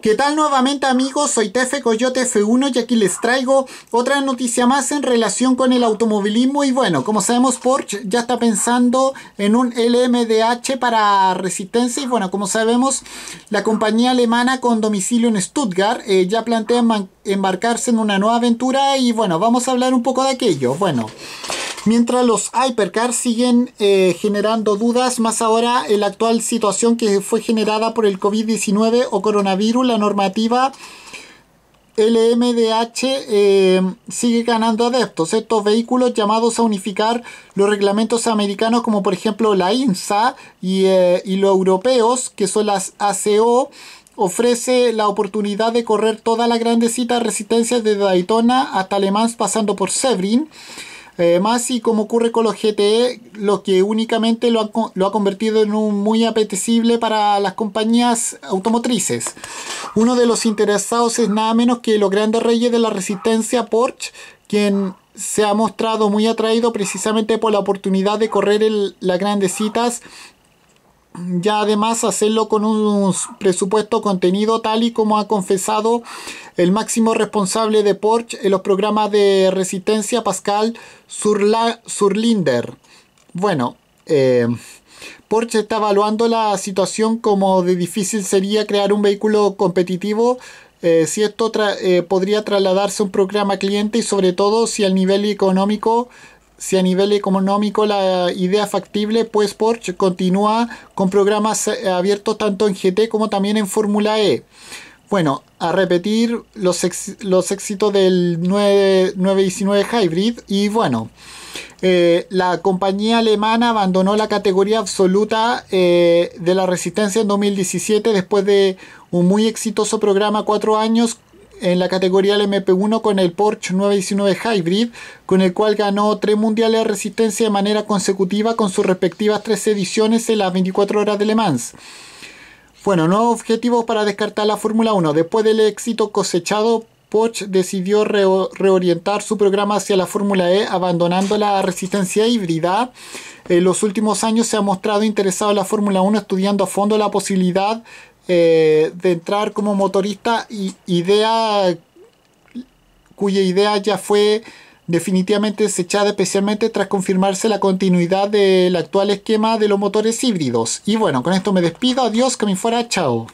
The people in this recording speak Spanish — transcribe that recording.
¿Qué tal nuevamente amigos? Soy Tefe Coyote F1 y aquí les traigo otra noticia más en relación con el automovilismo y bueno, como sabemos Porsche ya está pensando en un LMDH para resistencia y bueno, como sabemos la compañía alemana con domicilio en Stuttgart eh, ya plantea embarcarse en una nueva aventura y bueno, vamos a hablar un poco de aquello. Bueno, Mientras los hypercars siguen eh, generando dudas, más ahora en la actual situación que fue generada por el COVID-19 o coronavirus, la normativa LMDH eh, sigue ganando adeptos. Estos vehículos llamados a unificar los reglamentos americanos como por ejemplo la INSA y, eh, y los europeos, que son las ACO, ofrece la oportunidad de correr toda la grandecita de resistencia de Daytona hasta Le pasando por Sebring. Eh, más y como ocurre con los GTE, lo que únicamente lo ha, convertido en un muy apetecible para las compañías automotrices. Uno de los interesados es nada menos que los grandes reyes de la resistencia Porsche, quien se ha mostrado muy atraído precisamente por la oportunidad de correr las grandes citas ya además hacerlo con un presupuesto contenido tal y como ha confesado el máximo responsable de Porsche en los programas de resistencia Pascal Surlinder. Bueno, eh, Porsche está evaluando la situación como de difícil sería crear un vehículo competitivo eh, si esto eh, podría trasladarse a un programa cliente y sobre todo si al nivel económico si a nivel económico la idea factible, pues Porsche continúa con programas abiertos tanto en GT como también en Fórmula E. Bueno, a repetir los, los éxitos del 919 Hybrid y bueno, eh, la compañía alemana abandonó la categoría absoluta eh, de la resistencia en 2017 después de un muy exitoso programa cuatro años en la categoría LMP1 con el Porsche 919 Hybrid, con el cual ganó tres mundiales de resistencia de manera consecutiva con sus respectivas tres ediciones en las 24 horas de Le Mans. Bueno, nuevos objetivos para descartar la Fórmula 1. Después del éxito cosechado, Porsche decidió reorientar su programa hacia la Fórmula E, abandonando la resistencia híbrida. En los últimos años se ha mostrado interesado en la Fórmula 1, estudiando a fondo la posibilidad eh, de entrar como motorista y idea cuya idea ya fue definitivamente desechada especialmente tras confirmarse la continuidad del actual esquema de los motores híbridos. Y bueno, con esto me despido, adiós, que me fuera, chao.